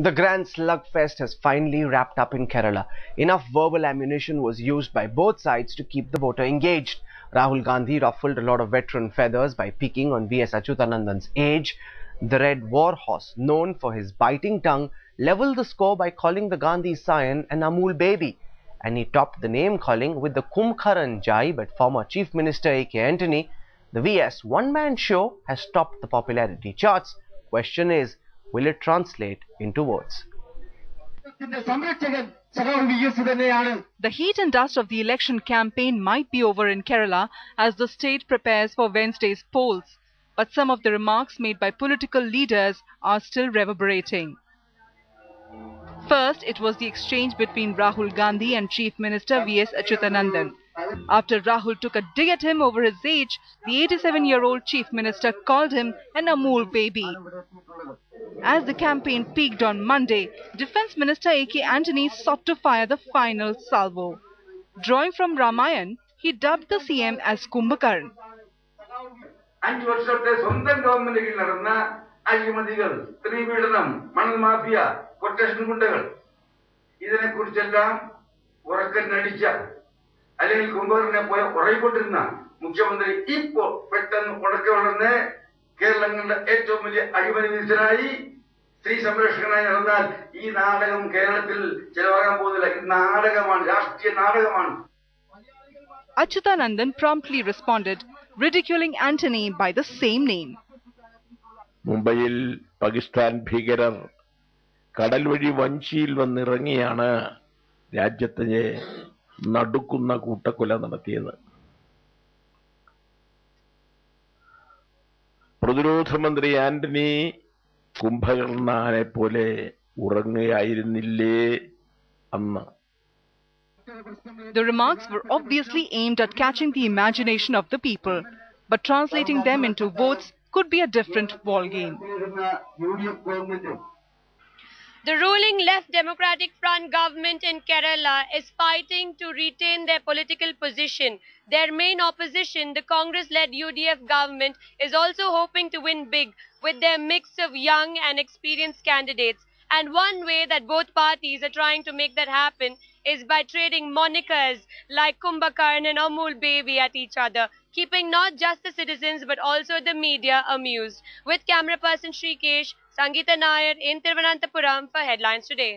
The Grand Slugfest has finally wrapped up in Kerala. Enough verbal ammunition was used by both sides to keep the voter engaged. Rahul Gandhi ruffled a lot of veteran feathers by picking on V.S. Achyutanandan's age. The Red War Horse, known for his biting tongue, leveled the score by calling the Gandhi scion an Amul baby. And he topped the name calling with the Kumbhakaran jibe at former Chief Minister A.K. Antony. The VS one-man show has topped the popularity charts. Question is, will it translate into words. The heat and dust of the election campaign might be over in Kerala as the state prepares for Wednesday's polls, but some of the remarks made by political leaders are still reverberating. First, it was the exchange between Rahul Gandhi and Chief Minister V.S. Achutanandan. After Rahul took a dig at him over his age, the 87 year old Chief Minister called him an Amul baby. As the campaign peaked on Monday, Defence Minister A.K. Antony sought to fire the final salvo. Drawing from Ramayan, he dubbed the CM as Kumbhakaran. അഞ്ചു വർഷത്തെ സ്വന്തം government കീഴിൽ നടന്ന അഴിമതികൾ സ്ത്രീപീഡനം മണൽ mafia quotation ഗുണ്ടകൾ ഇതിനെക്കുറിച്ചെല്ലാം ഉറക്കനടിച്ച അല്ലെങ്കിൽ കുംഭകരനെ പോയ ഉറയിക്കൊണ്ടിരുന്ന മുഖ്യമന്ത്രി ഇപ്പോ പെട്ടെന്ന് ഉടക്കെ വളർന്ന് കേരളങ്ങളുടെ ഏറ്റവും വലിയ അഴിമനുവിധനായി സ്ത്രീ സംരക്ഷകനായി നടന്നാൽ ഈ നാടകം കേരളത്തിൽ ചെലവാകാൻ പോകുന്നില്ല. ഇത് നാടകമാണ് രാഷ്ട്രീയ നാടകമാണ്. Achyutanandan promptly responded, ridiculing Antony by the same name. മുംബൈയിൽ പാകിസ്ഥാൻ ഭീകരർ കടൽ വഴി വഞ്ചിയിൽ വന്നിറങ്ങിയാണ് രാജ്യത്തെ നടുക്കുന്ന കൂട്ടക്കൊല നടത്തിയത്. പ്രതിരോധ മന്ത്രി ആന്റണി കുംഭകർണാനെ പോലെ ഉറങ്ങുകയായിരുന്നില്ലേ അന്ന് The remarks were obviously aimed at catching the imagination of the people, but translating them into votes could be a different ballgame. The ruling Left Democratic Front government in Kerala is fighting to retain their political position. Their main opposition, the Congress led UDF government, is also hoping to win big with their mix of young and experienced candidates. And one way that both parties are trying to make that happen is by trading monikers like Kumbhakarn and Amul Baby at each other, keeping not just the citizens but also the media amused. With camera person Shrikesh, Sangeeta Nair in Thiruvananthapuram for Headlines Today.